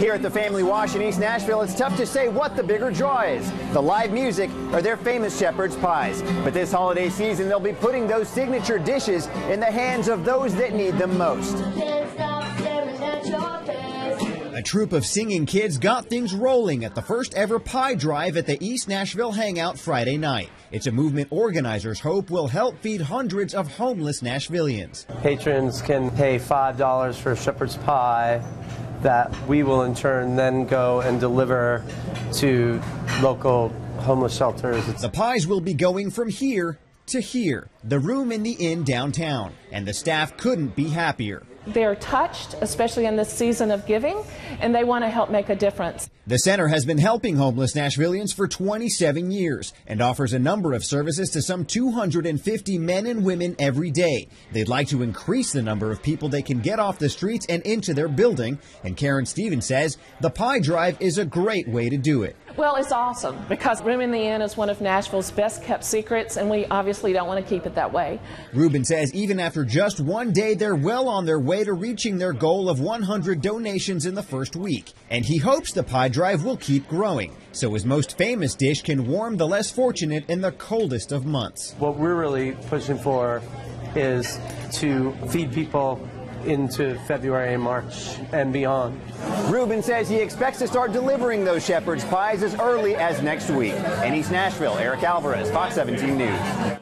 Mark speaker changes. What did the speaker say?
Speaker 1: Here at the Family Wash in East Nashville, it's tough to say what the bigger draw is the live music or their famous shepherd's pies. But this holiday season, they'll be putting those signature dishes in the hands of those that need them most. A troupe of singing kids got things rolling at the first ever pie drive at the East Nashville Hangout Friday night. It's a movement organizers hope will help feed hundreds of homeless Nashvillians.
Speaker 2: Patrons can pay $5 for a shepherd's pie that we will in turn then go and deliver to local homeless shelters.
Speaker 1: The pies will be going from here to here, the room in the inn downtown, and the staff couldn't be happier.
Speaker 3: They're touched, especially in this season of giving, and they want to help make a difference.
Speaker 1: The center has been helping homeless Nashvillians for 27 years and offers a number of services to some 250 men and women every day. They'd like to increase the number of people they can get off the streets and into their building, and Karen Stevens says the pie drive is a great way to do it.
Speaker 3: Well, it's awesome because Room in the Inn is one of Nashville's best kept secrets, and we obviously don't want to keep it that way.
Speaker 1: Rubin says even after just one day, they're well on their way to reaching their goal of 100 donations in the first week. And he hopes the pie drive will keep growing, so his most famous dish can warm the less fortunate in the coldest of months.
Speaker 2: What we're really pushing for is to feed people into February and March and beyond.
Speaker 1: Rubin says he expects to start delivering those shepherd's pies as early as next week. In East Nashville, Eric Alvarez, Fox 17 News.